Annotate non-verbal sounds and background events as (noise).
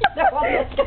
(laughs) no,